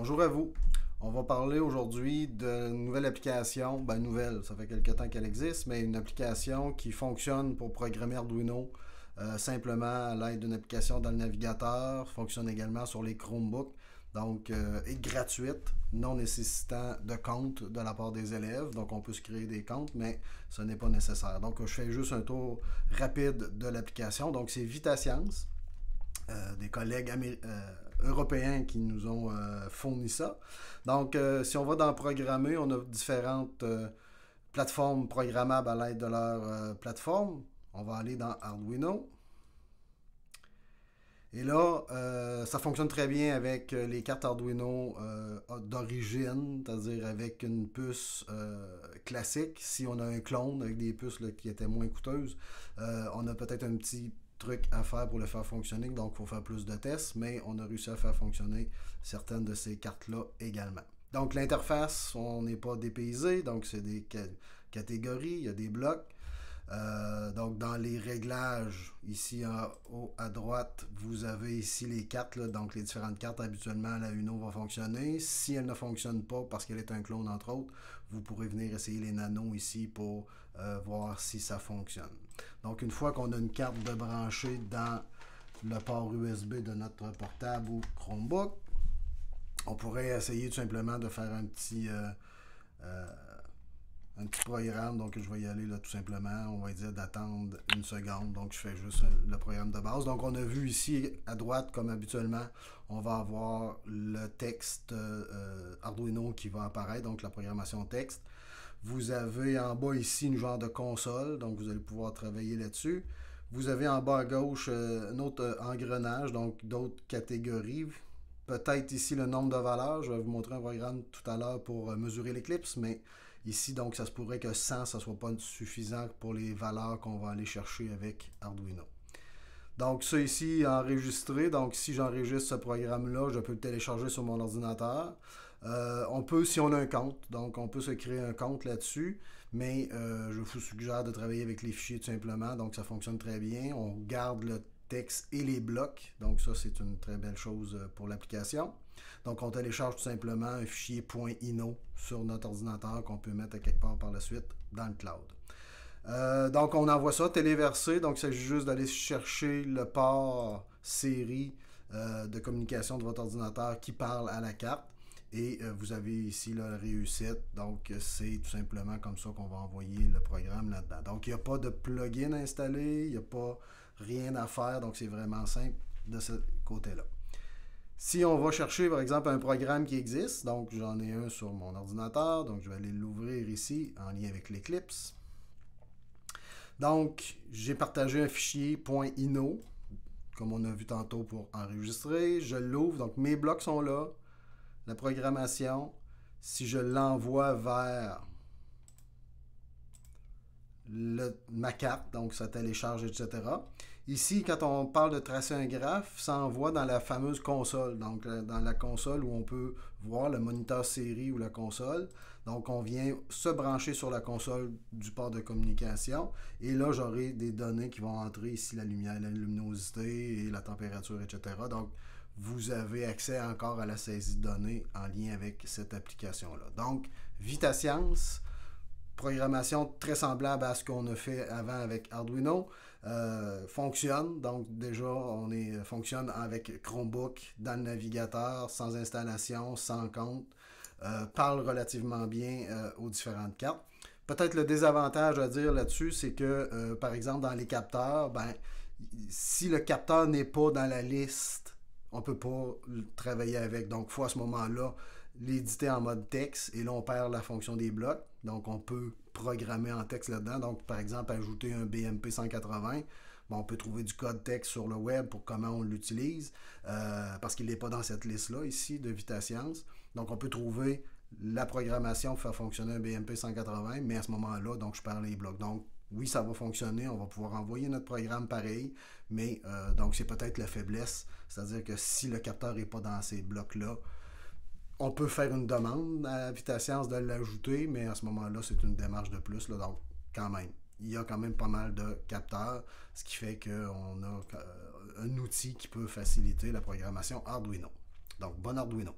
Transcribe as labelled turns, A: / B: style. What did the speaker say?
A: Bonjour à vous. On va parler aujourd'hui d'une nouvelle application, ben nouvelle, ça fait quelque temps qu'elle existe, mais une application qui fonctionne pour programmer Arduino euh, simplement à l'aide d'une application dans le navigateur, fonctionne également sur les Chromebooks, donc euh, est gratuite, non nécessitant de compte de la part des élèves, donc on peut se créer des comptes, mais ce n'est pas nécessaire. Donc je fais juste un tour rapide de l'application, donc c'est VitaScience. Euh, des collègues euh, européens qui nous ont euh, fourni ça. Donc, si on va dans Programmer, on a différentes plateformes programmables à l'aide de leur plateforme. On va aller dans Arduino. Et là, ça fonctionne très bien avec les cartes Arduino d'origine, c'est-à-dire avec une puce classique. Si on a un clone avec des puces qui étaient moins coûteuses, on a peut-être un petit trucs à faire pour le faire fonctionner, donc il faut faire plus de tests, mais on a réussi à faire fonctionner certaines de ces cartes-là également. Donc l'interface, on n'est pas dépaysé, donc c'est des catégories, il y a des blocs. Euh, donc dans les réglages, ici en haut à droite, vous avez ici les cartes, donc les différentes cartes habituellement la Uno va fonctionner. Si elle ne fonctionne pas parce qu'elle est un clone entre autres, vous pourrez venir essayer les nanos ici pour euh, voir si ça fonctionne. Donc une fois qu'on a une carte de brancher dans le port USB de notre portable ou Chromebook, on pourrait essayer tout simplement de faire un petit euh, un petit programme, donc je vais y aller là tout simplement, on va dire d'attendre une seconde, donc je fais juste le programme de base. Donc on a vu ici à droite, comme habituellement, on va avoir le texte euh, Arduino qui va apparaître, donc la programmation texte. Vous avez en bas ici une genre de console, donc vous allez pouvoir travailler là-dessus. Vous avez en bas à gauche euh, un autre euh, engrenage, donc d'autres catégories. Peut-être ici le nombre de valeurs. Je vais vous montrer un programme tout à l'heure pour mesurer l'éclipse, mais Ici, donc, ça se pourrait que 100, ça ne soit pas suffisant pour les valeurs qu'on va aller chercher avec Arduino. Donc, ça ici, enregistré. Donc, si j'enregistre ce programme-là, je peux le télécharger sur mon ordinateur. Euh, on peut, si on a un compte, donc on peut se créer un compte là-dessus, mais euh, je vous suggère de travailler avec les fichiers tout simplement, donc ça fonctionne très bien. On garde le texte et les blocs, donc ça c'est une très belle chose euh, pour l'application. Donc, on télécharge tout simplement un fichier .ino sur notre ordinateur qu'on peut mettre à quelque part par la suite dans le cloud. Euh, donc, on envoie ça téléversé. Donc, il s'agit juste d'aller chercher le port série euh, de communication de votre ordinateur qui parle à la carte. Et euh, vous avez ici la réussite. Donc, c'est tout simplement comme ça qu'on va envoyer le programme là-dedans. Donc, il n'y a pas de plugin installé, il n'y a pas rien à faire. Donc, c'est vraiment simple de ce côté-là. Si on va chercher, par exemple, un programme qui existe, donc j'en ai un sur mon ordinateur, donc je vais aller l'ouvrir ici en lien avec l'Eclipse. Donc, j'ai partagé un fichier .ino, comme on a vu tantôt pour enregistrer. Je l'ouvre, donc mes blocs sont là, la programmation. Si je l'envoie vers ma carte, donc ça télécharge, etc. Ici, quand on parle de tracer un graphe, ça envoie dans la fameuse console, donc euh, dans la console où on peut voir le moniteur série ou la console. Donc, on vient se brancher sur la console du port de communication et là, j'aurai des données qui vont entrer ici, la lumière, la luminosité et la température, etc. Donc, vous avez accès encore à la saisie de données en lien avec cette application-là. Donc, VitaScience, programmation très semblable à ce qu'on a fait avant avec Arduino. Euh, fonctionne. Donc déjà, on est, fonctionne avec Chromebook dans le navigateur, sans installation, sans compte. Euh, parle relativement bien euh, aux différentes cartes. Peut-être le désavantage à dire là-dessus, c'est que, par exemple, dans les capteurs, ben, si le capteur n'est pas dans la liste, on ne peut pas travailler avec. Donc, il faut à ce moment-là l'éditer en mode texte et là, on perd la fonction des blocs. Donc, on peut programmer en texte là-dedans. Donc, par exemple, ajouter un BMP 180. Bon, on peut trouver du code texte sur le web pour comment on l'utilise, euh, parce qu'il n'est pas dans cette liste-là ici de VitaScience. Donc, on peut trouver la programmation pour faire fonctionner un BMP 180, mais à ce moment-là, donc je perds les blocs. Donc, oui, ça va fonctionner, on va pouvoir envoyer notre programme pareil, mais euh, donc c'est peut-être la faiblesse, c'est-à-dire que si le capteur n'est pas dans ces blocs-là, on peut faire une demande à VitaScience de l'ajouter, mais à ce moment-là, c'est une démarche de plus. Donc, quand même, il y a quand même pas mal de capteurs, ce qui fait qu'on a euh, un outil qui peut faciliter la programmation Arduino. Donc, bon Arduino.